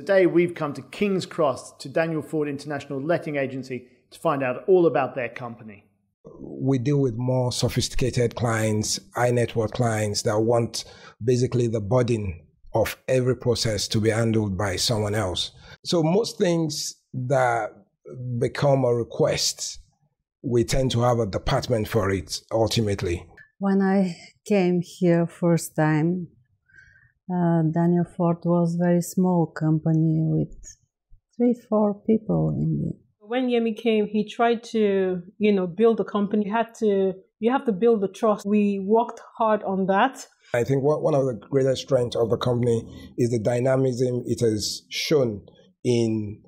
Today we've come to King's Cross to Daniel Ford International Letting Agency to find out all about their company. We deal with more sophisticated clients, high net worth clients that want basically the burden of every process to be handled by someone else. So most things that become a request, we tend to have a department for it ultimately. When I came here first time, uh, Daniel Ford was very small company with three, four people in it. When Yemi came, he tried to, you know, build a company. You had to, you have to build the trust. We worked hard on that. I think one of the greatest strengths of the company is the dynamism it has shown in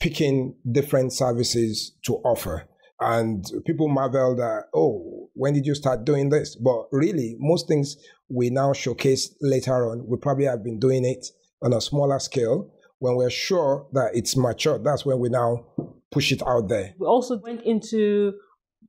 picking different services to offer. And people marvel that, oh, when did you start doing this? But really, most things we now showcase later on, we probably have been doing it on a smaller scale. When we're sure that it's mature, that's when we now push it out there. We also went into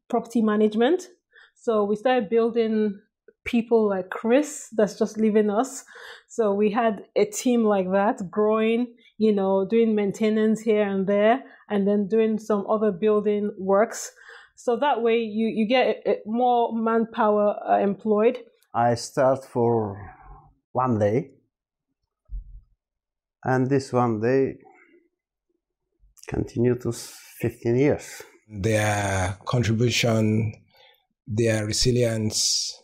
property management. So we started building people like Chris that's just leaving us. So we had a team like that growing, you know, doing maintenance here and there, and then doing some other building works. So that way you, you get more manpower uh, employed. I start for one day, and this one day continue to 15 years. Their contribution, their resilience,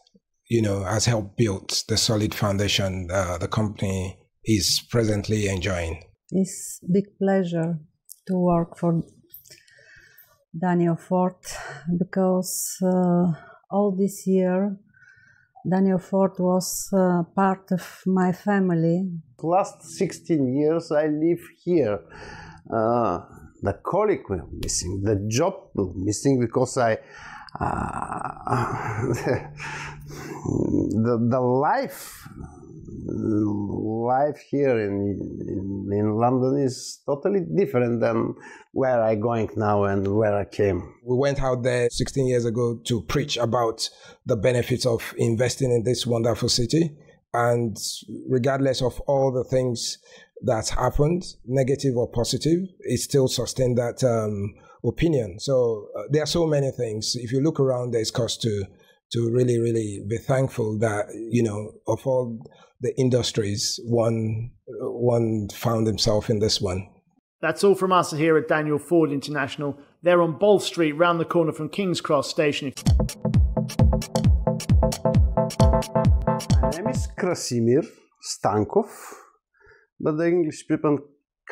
you know, has helped build the solid foundation uh, the company is presently enjoying. It's big pleasure to work for Daniel Ford because uh, all this year Daniel Ford was uh, part of my family. Last 16 years I live here. Uh, the colleague will missing, the job will missing because I uh, the, the life life here in, in, in London is totally different than where I'm going now and where I came. We went out there 16 years ago to preach about the benefits of investing in this wonderful city. And regardless of all the things that happened, negative or positive, it still sustained that um, opinion. So uh, there are so many things. If you look around, there's cause to to really, really be thankful that you know of all the industries, one one found himself in this one. That's all from us here at Daniel Ford International. They're on Bold Street, round the corner from King's Cross Station. My name is Krasimir Stankov, but the English people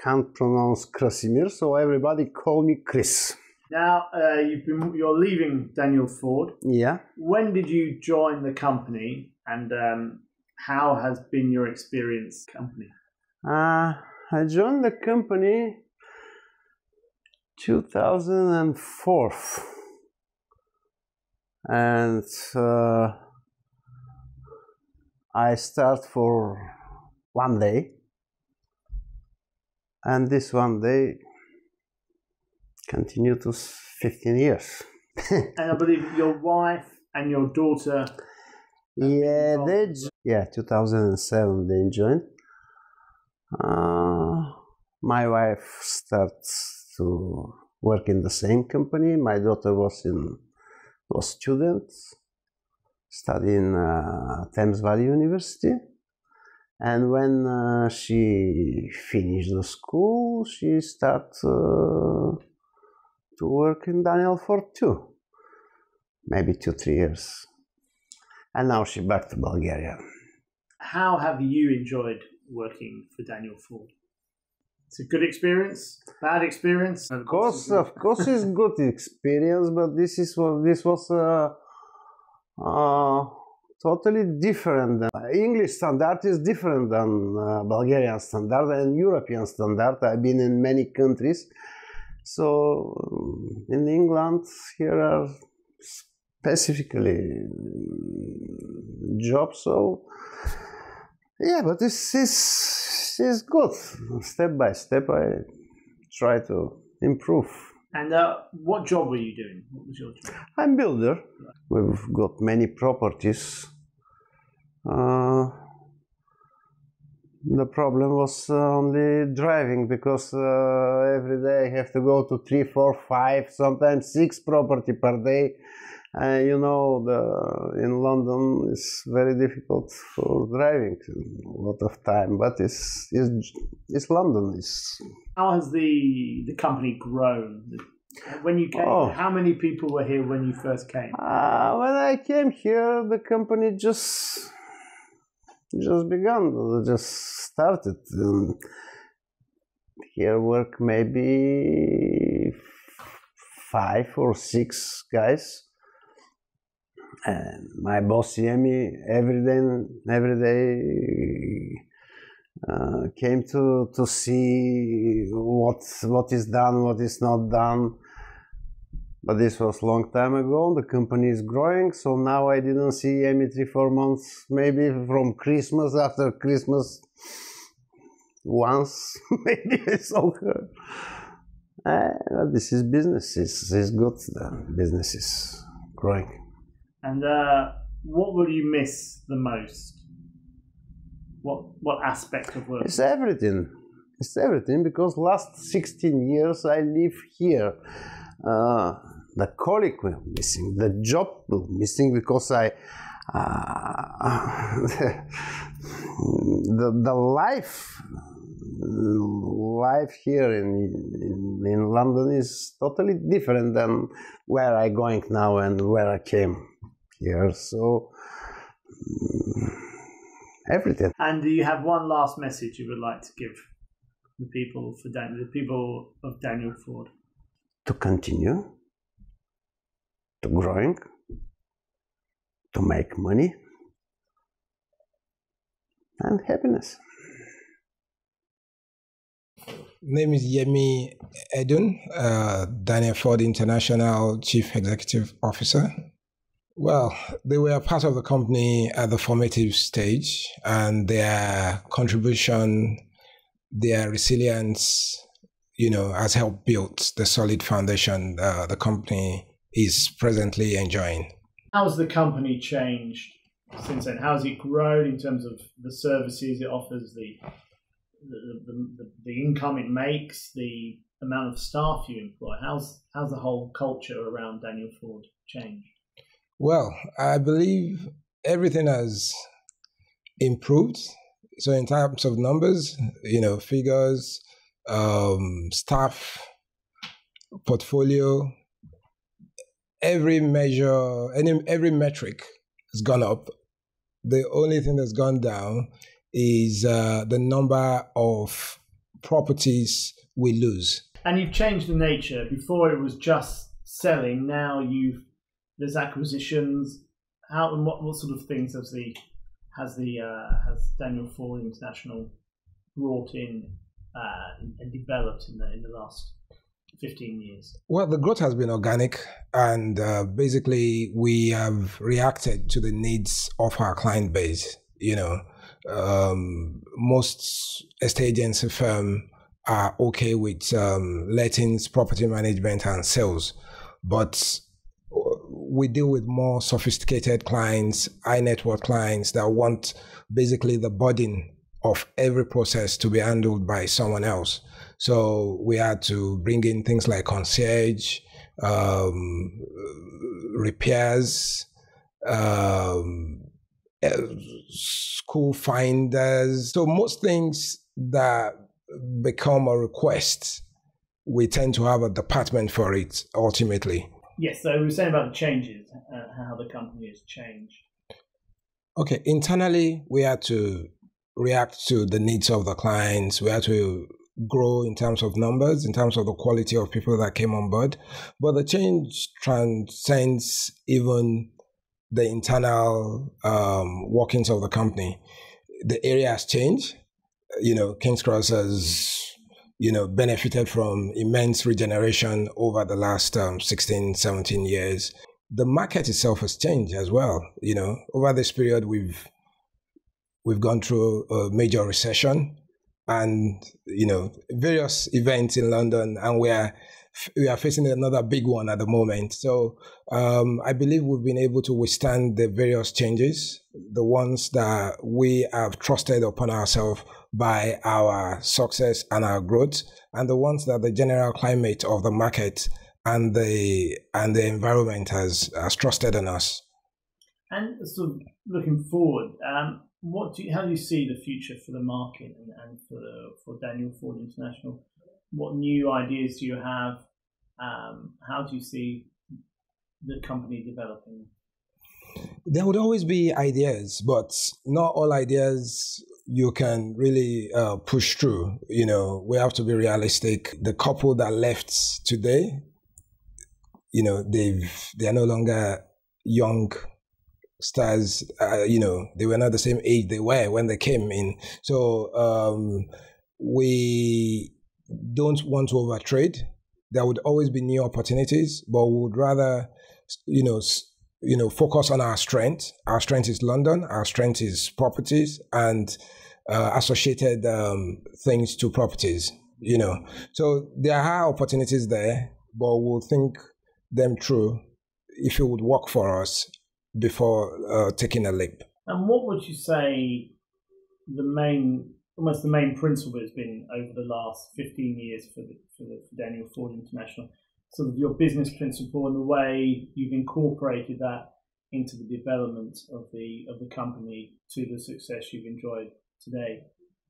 can't pronounce Krasimir, so everybody call me Chris. Now uh, you've been you're leaving Daniel Ford. Yeah. When did you join the company, and um, how has been your experience company? Uh, I joined the company 2004, and uh, I start for one day and this one day continue to 15 years. and I believe your wife and your daughter. Yeah, they yeah 2007 they joined. Uh, my wife starts to work in the same company. My daughter was in was student studying uh, Thames Valley University and when uh, she finished the school, she started uh, to work in Daniel Ford too. Maybe two, three years. And now she back to Bulgaria. How have you enjoyed working for Daniel Ford? It's a good experience, bad experience. Of course, of course, it's good experience, but this is what this was. Uh, uh, totally different. English standard is different than uh, Bulgarian standard and European standard. I've been in many countries. So um, in England, here are specifically jobs. So yeah, but this is is good. Step by step, I try to improve. And uh, what job were you doing? What was your job? I'm builder. We've got many properties. Uh, the problem was uh, only driving because uh, every day I have to go to three, four, five, sometimes six property per day. And you know, the, in London it's very difficult for driving a lot of time, but it's it's, it's London. It's How has the the company grown? When you came, Oh. how many people were here when you first came? Uh, when I came here, the company just just begun, just started. Here work maybe five or six guys. And my boss Yemi every day, every day uh, came to to see what what is done, what is not done. But this was long time ago. The company is growing, so now I didn't see Yemi three four months. Maybe from Christmas after Christmas, once maybe I saw her. Uh, this is business. It's, it's good. The business is growing. And uh, what will you miss the most? What what aspect of work? It's everything. It's everything because last 16 years I live here. The colleague will missing, the job will missing because I uh, the the life life here in, in in London is totally different than where I going now and where I came here. So mm, everything. And do you have one last message you would like to give the people for Dan- the people of Daniel Ford? To continue to growing to make money and happiness Name is Yemi Edun, uh, Daniel Ford International Chief Executive Officer. Well, they were part of the company at the formative stage, and their contribution, their resilience, you know, has helped build the solid foundation uh, the company is presently enjoying. How's the company changed since then? How's it grown in terms of the services it offers, the the, the, the, the income it makes, the amount of staff you employ? How's how's the whole culture around Daniel Ford changed? Well, I believe everything has improved. So, in terms of numbers, you know, figures, um, staff, portfolio, every measure, any every metric has gone up. The only thing that's gone down is uh, the number of properties we lose. And you've changed the nature. Before it was just selling. Now you've there's acquisitions. How and what, what sort of things has the has the uh, has Daniel Ford International brought in uh, and developed in the in the last fifteen years? Well, the growth has been organic, and uh, basically we have reacted to the needs of our client base. You know, um, most estate agency firm are okay with um, lettings, property management, and sales, but we deal with more sophisticated clients, high net worth clients that want basically the burden of every process to be handled by someone else. So we had to bring in things like concierge, um, repairs, um, uh, school finders. So most things that become a request, we tend to have a department for it ultimately. Yes. So we were saying about the changes, uh, how the company has changed. Okay, internally, we had to react to the needs of the clients. We had to grow in terms of numbers, in terms of the quality of people that came on board. But the change transcends even the internal um, workings of the company. The area has changed. You know, King's Cross has, you know, benefited from immense regeneration over the last um, 16, 17 years. The market itself has changed as well. You know, over this period, we've we've gone through a major recession and you know various events in London, and we are we are facing another big one at the moment. So um, I believe we've been able to withstand the various changes, the ones that we have trusted upon ourselves by our success and our growth, and the ones that the general climate of the market and the and the environment has has trusted in us. And of looking forward, um, what do you, how do you see the future for the market and, and for for Daniel Ford International? What new ideas do you have? Um, how do you see the company developing? There would always be ideas, but not all ideas you can really uh, push through. You know, we have to be realistic. The couple that left today, you know, they've they are no longer young stars. Uh, you know, they were not the same age they were when they came in. So um, we don't want to overtrade. There would always be new opportunities, but we would rather, you know, you know, focus on our strength. Our strength is London. Our strength is properties and uh, associated um, things to properties. You know, so there are opportunities there, but we'll think them through if it would work for us before uh, taking a leap. And what would you say the main, almost the main principle has been over the last 15 years for, the, for, the, for Daniel Ford International? sort of your business principle and the way you've incorporated that into the development of the of the company to the success you've enjoyed today?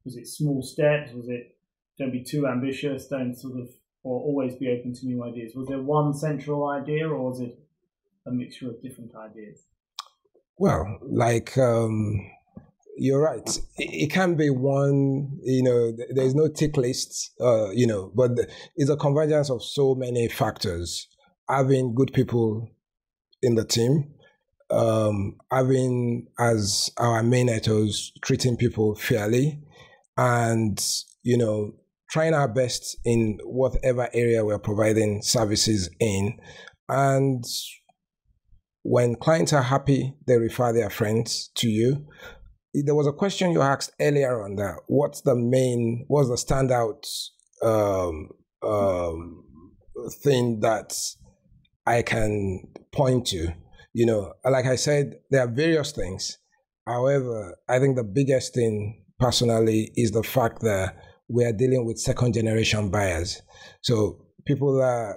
Was it small steps? Was it don't be too ambitious, don't sort of or always be open to new ideas? Was there one central idea or was it a mixture of different ideas? Well, like um, you're right. It, it can be one, you know, there's no tick list, uh, you know, but it's a convergence of so many factors. Having good people in the team, um, having as our main ethos treating people fairly, and you know, trying our best in whatever area we're providing services in, and when clients are happy, they refer their friends to you there was a question you asked earlier on that. What's the main, what's the standout um, um, thing that I can point to? You know, like I said, there are various things. However, I think the biggest thing personally is the fact that we are dealing with second generation buyers. So people that,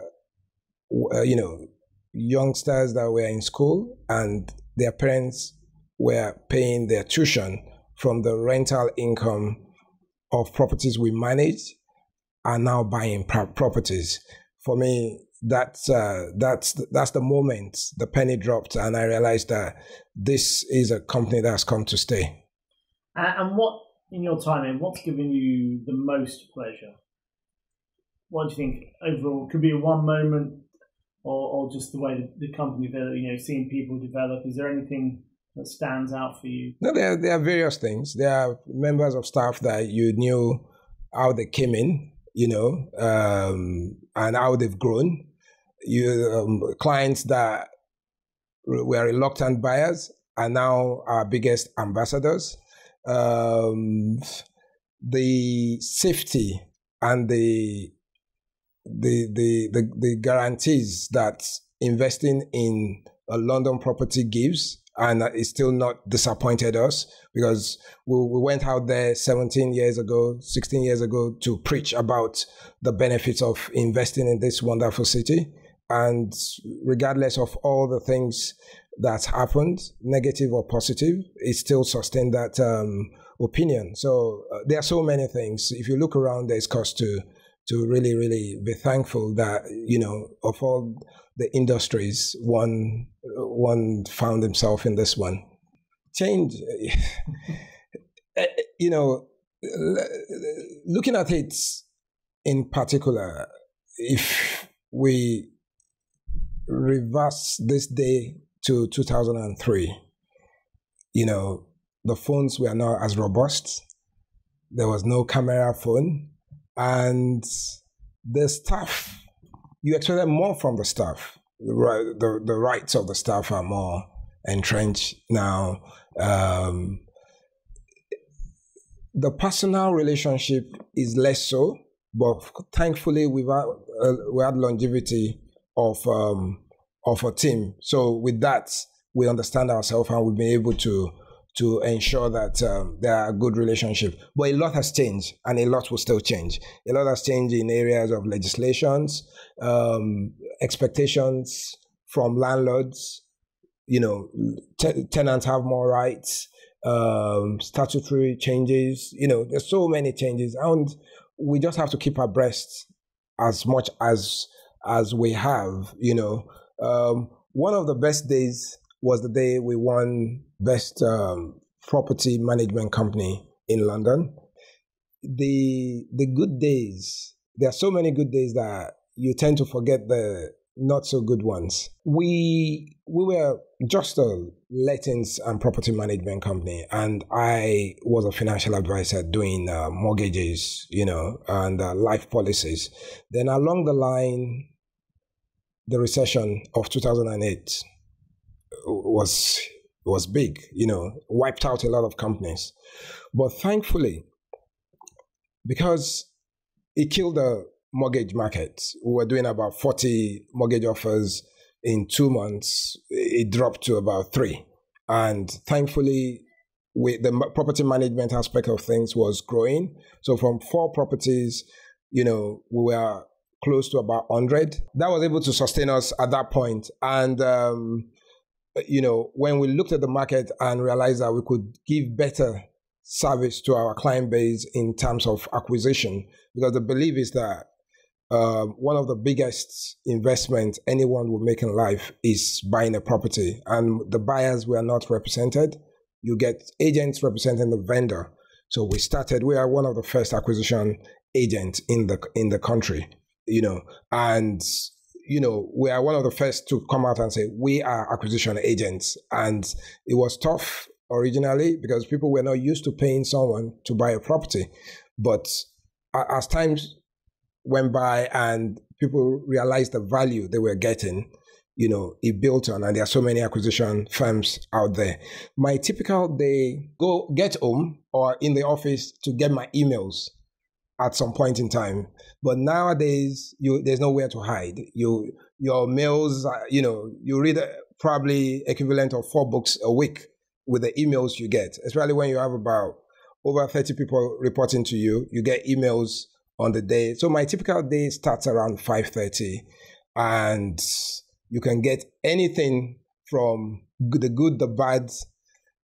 uh, you know, youngsters that were in school and their parents were paying their tuition from the rental income of properties we manage are now buying properties. For me, that's uh, that's that's the moment the penny dropped, and I realized that this is a company that's come to stay. and what in your time in what's given you the most pleasure? What do you think overall could be one moment, or, or just the way the, company, you know, seeing people develop? Is there anything that stands out for you? No, there, there are various things. There are members of staff that you knew how they came in, you know, um, and how they've grown. You um, clients that were reluctant buyers are now our biggest ambassadors. Um, the safety and the the, the the the guarantees that investing in a London property gives and it's still not disappointed us because we, we went out there 17 years ago 16 years ago to preach about the benefits of investing in this wonderful city. And regardless of all the things that happened negative or positive it still sustained that um, opinion. So uh, there are so many things. If you look around there's cost to to really really be thankful that you know of all the industries one one found himself in this one. Change, eh, you know, looking at it in particular, if we reverse this day to 2003, you know, the phones were not as robust. There was no camera phone. And the staff, you expected more from the staff the, the, the rights of the staff are more entrenched now. Um, the personal relationship is less so, but thankfully we've had, uh, we had longevity of um, of a team. So with that, we understand ourselves and we've been able to to ensure that um, there are good relationships. But a lot has changed, and a lot will still change. A lot has changed in areas of legislations, um, expectations from landlords. You know, tenants have more rights, um, statutory changes. You know, there's so many changes, and we just have to keep abreast as much as as we have. You know, um, one of the best days was the day we won best um, property management company in London. The the good days. There are so many good days that you tend to forget the not so good ones. We we were just a lettings and property management company, and I was a financial advisor doing uh, mortgages, you know, and uh, life policies. Then along the line, the recession of two thousand and eight was was big, you know, wiped out a lot of companies. But thankfully, because it killed the mortgage market, we were doing about 40 mortgage offers in two months. It dropped to about three. And thankfully, we, the property management aspect of things was growing. So from four properties, you know, we were close to about 100. That was able to sustain us at that point. And um, you know, when we looked at the market and realized that we could give better service to our client base in terms of acquisition, because the belief is that uh, one of the biggest investments anyone will make in life is buying a property, and the buyers were not represented. You get agents representing the vendor. So we started. We are one of the first acquisition agents in the in the country, you know, and you know, we are one of the first to come out and say we are acquisition agents. And it was tough originally because people were not used to paying someone to buy a property. But as times went by and people realized the value they were getting, you know, it built on, and there are so many acquisition firms out there. My typical day, go get home or in the office to get my emails at some point in time. But nowadays, you there's nowhere to hide. You your mails, you know, you read uh, probably equivalent of four books a week with the emails you get, especially when you have about over 30 people reporting to you. You get emails on the day. So my typical day starts around 5:30 and you can get anything from the good, the bad,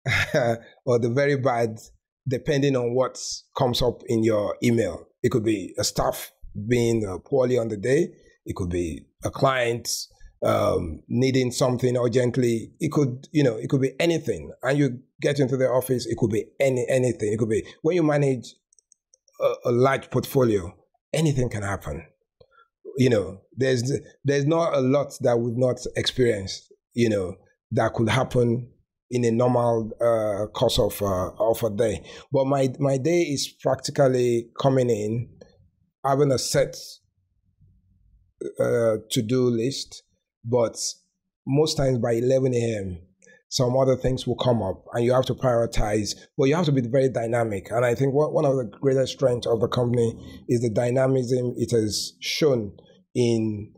or the very bad depending on what comes up in your email. It could be a staff being uh, poorly on the day. It could be a client um, needing something urgently. It could, you know, it could be anything. And you get into the office, it could be any anything. It could be when you manage a, a large portfolio, anything can happen. You know, there's there's not a lot that we've not experienced. You know, that could happen in a normal uh, course of uh, of a day. But my my day is practically coming in, having a set uh, to do list, but most times by 11 a.m. Some other things will come up, and you have to prioritize. But you have to be very dynamic. And I think what, one of the greatest strengths of the company is the dynamism it has shown in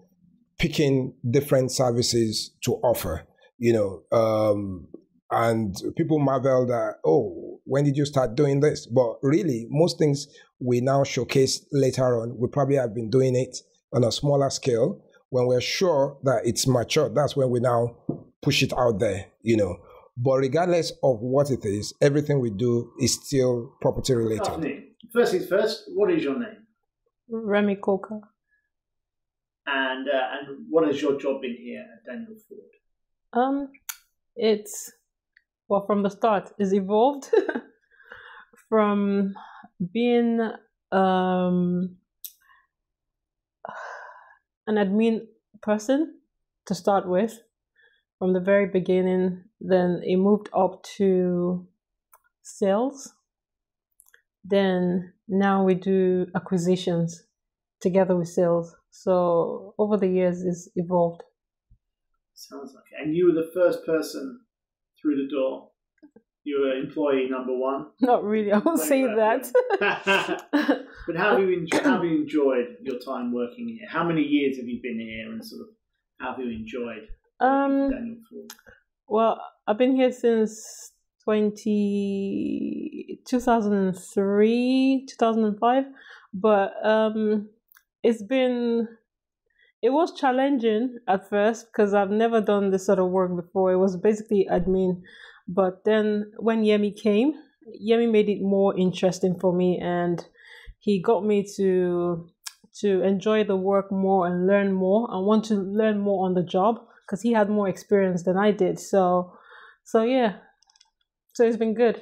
picking different services to offer. You know, um, and people marvel that oh when did you start doing this? But really most things we now showcase later on we probably have been doing it on a smaller scale when we're sure that it's mature. That's when we now push it out there you know. But regardless of what it is everything we do is still property related. First things first what is your name? Remy coker and uh, and what has your job been here at daniel ford? Um it's well from the start is evolved from being um, an admin person to start with from the very beginning then it moved up to sales. Then now we do acquisitions together with sales. So over the years it's evolved. Sounds like it. and you were the first person through the door. You were employee number one. Not really. I won't say that. but how have you enjoyed, how have you enjoyed your time working here? How many years have you been here, and sort of how have you enjoyed um, Daniel Ford? Well, I've been here since 20, 2003, 2005. But um, it's been, it was challenging at first because I've never done this sort of work before. It was basically admin. But then when Yemi came, Yemi made it more interesting for me and he got me to to enjoy the work more and learn more and want to learn more on the job because he had more experience than I did. So so yeah, so it's been good.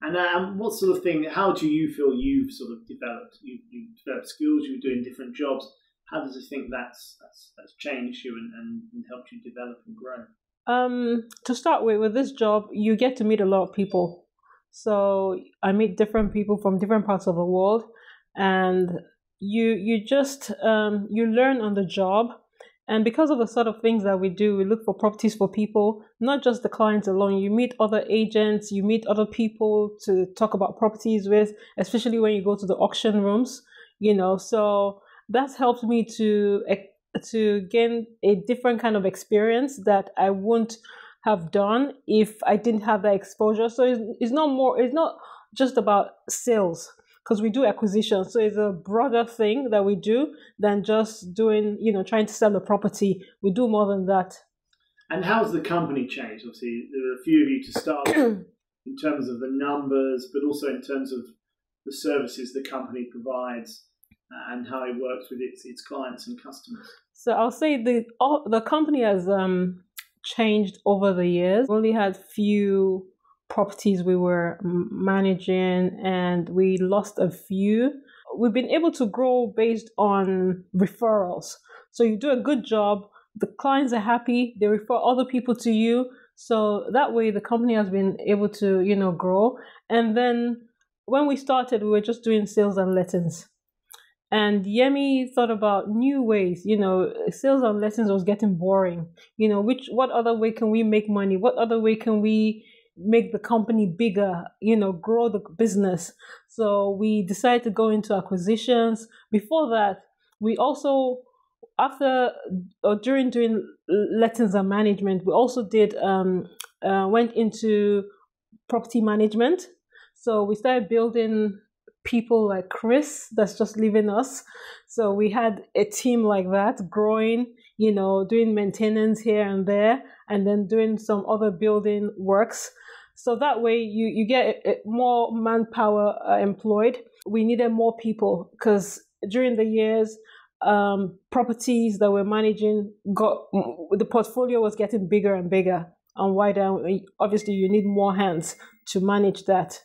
And um, what sort of thing? How do you feel you've sort of developed? You you developed skills. You're doing different jobs. How does you think that's that's, that's changed you and, and, and helped you develop and grow? Um, to start with, with this job, you get to meet a lot of people. So I meet different people from different parts of the world, and you you just um, you learn on the job and because of the sort of things that we do, we look for properties for people, not just the clients alone. You meet other agents, you meet other people to talk about properties with, especially when you go to the auction rooms, you know. So that's helped me to eh, to gain a different kind of experience that I wouldn't have done if I didn't have that exposure. So it's, it's not more it's not just about sales because we do acquisition. So it's a broader thing that we do than just doing, you know, trying to sell a property. We do more than that. And how's the company changed? Obviously, there are a few of you to start in terms of the numbers, but also in terms of the services the company provides and how it works with its its clients and customers. So I'll say the the company has um, changed over the years. We only had few properties we were managing and we lost a few. We've been able to grow based on referrals. So you do a good job, the clients are happy, they refer other people to you. So that way the company has been able to, you know, grow. And then when we started, we were just doing sales and lettings. And Yemi thought about new ways, you know, sales and lettings was getting boring. You know, which what other way can we make money? What other way can we make the company bigger, you know, grow the business. So we decided to go into acquisitions. Before that, we also after or during doing lettings and management, we also did um, uh, went into property management. So we started building people like Chris that's just leaving us. So we had a team like that growing, you know, doing maintenance here and there, and then doing some other building works. So that way you, you get more manpower uh, employed. We needed more people because during the years, um, properties that we're managing got the portfolio was getting bigger and bigger and wider. Obviously, you need more hands to manage that.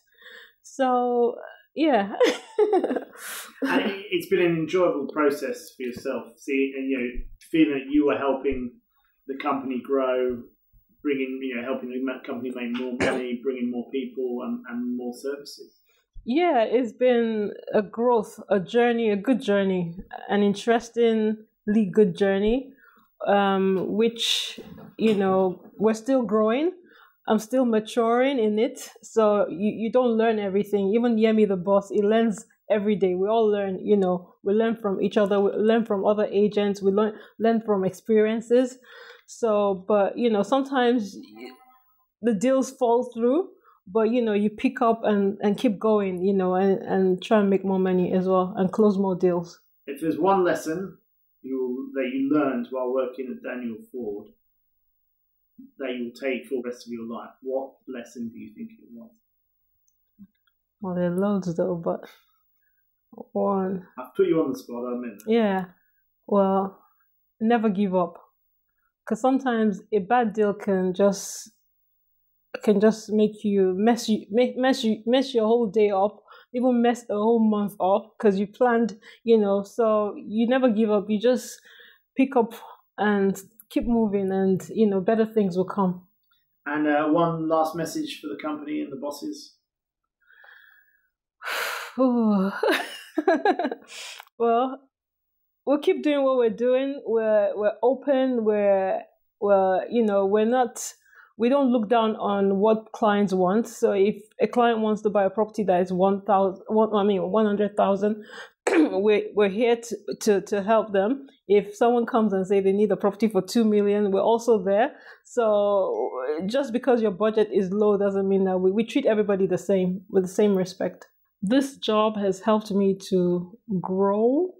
So yeah. and it's been an enjoyable process for yourself. See, and you know, feeling that you were helping the company grow bringing, you know, helping the company make more money, bringing more people and, and more services? Yeah, it's been a growth, a journey, a good journey, an interestingly good journey, um, which, you know, we're still growing. I'm still maturing in it. So you, you don't learn everything. Even Yemi, the boss, he learns every day. We all learn, you know, we learn from each other, we learn from other agents, we learn, learn from experiences. So, but you know, sometimes the deals fall through, but you know, you pick up and, and keep going, you know, and, and try and make more money as well and close more deals. If there's one lesson you that you learned while working at Daniel Ford that you'll take for the rest of your life, what lesson do you think it was? Well, there are loads though, but one. I've put you on the spot, I mean. Yeah. Well, never give up because sometimes a bad deal can just can just make you mess you make mess you mess your whole day up even mess a whole month up because you planned you know so you never give up you just pick up and keep moving and you know better things will come and uh, one last message for the company and the bosses well we'll keep doing what we're doing. We're we're open. We're we're you know we're not we don't look down on what clients want. So if a client wants to buy a property that is one thousand, I mean one hundred thousand, we're, we're here to, to, to help them. If someone comes and say they need a property for two million, we're also there. So just because your budget is low doesn't mean that we, we treat everybody the same with the same respect. This job has helped me to grow.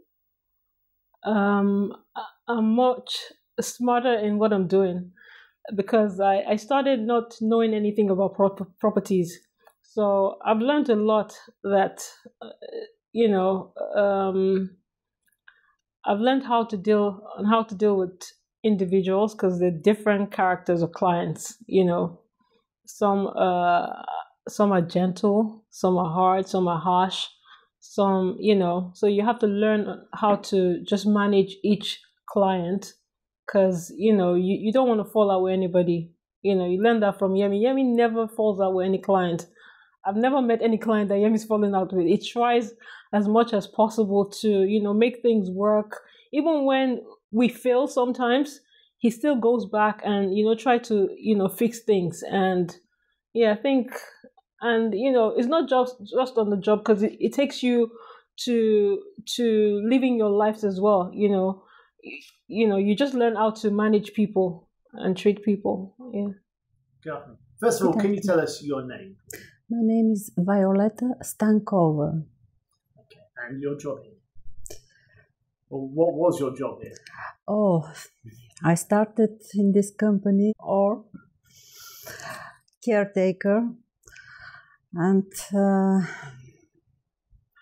Um, I'm much smarter in what I'm doing because I, I started not knowing anything about pro- properties. So I've learned a lot that, uh, you know, um, I've learned how to deal on how to deal with individuals because they're different characters of clients. You know, some uh, some are gentle, some are hard, some are harsh, some you know. So you have to learn how to just manage each client because you know you, you don't want to fall out with anybody. You know, you learn that from Yemi. Yemi never falls out with any client. I've never met any client that Yemi's falling out with. It tries as much as possible to, you know, make things work. Even when we fail sometimes, he still goes back and, you know, try to, you know, fix things. And yeah, I think and you know, it's not just just on the job because it, it takes you to to living your lives as well, you know. You know, you just learn how to manage people and treat people. Yeah. First of all, can you tell us your name? My name is Violeta Stankova. Okay, and your job here? Or what was your job here? Oh, I started in this company or caretaker, and uh,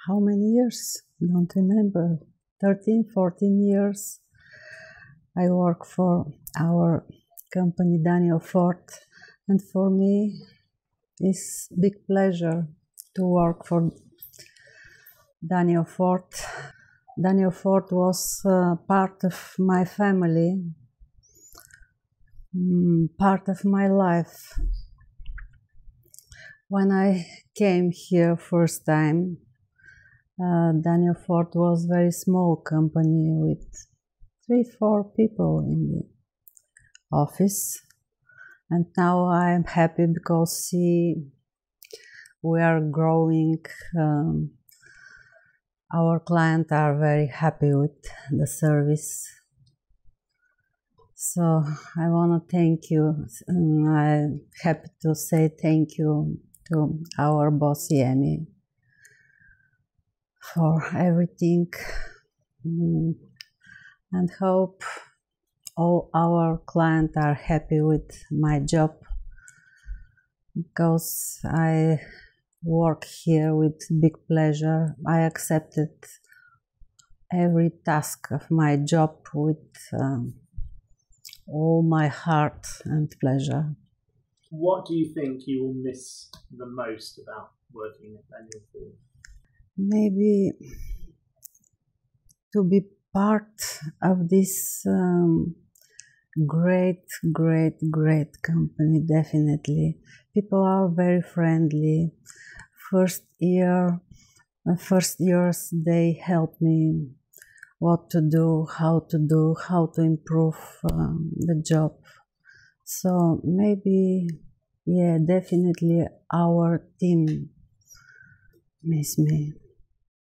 how many years? Don't remember. 13, 14 years. I work for our company Daniel Fort, and for me, it's big pleasure to work for Daniel Fort. Daniel Fort was uh, part of my family, mm, part of my life. When I came here first time, uh, Daniel Fort was very small company with three, four people in the office and now I'm happy because see we are growing. Um, our clients are very happy with the service. So I want to thank you. I'm happy to say thank you to our boss Yemi for everything mm, and hope all our clients are happy with my job because I work here with big pleasure. I accepted every task of my job with um, all my heart and pleasure. What do you think you will miss the most about working at Daniel? Maybe to be part of this um, great great great company definitely. People are very friendly. First year uh, first years they help me what to do how to do how to improve um, the job. So maybe yeah definitely our team miss me